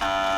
Uh...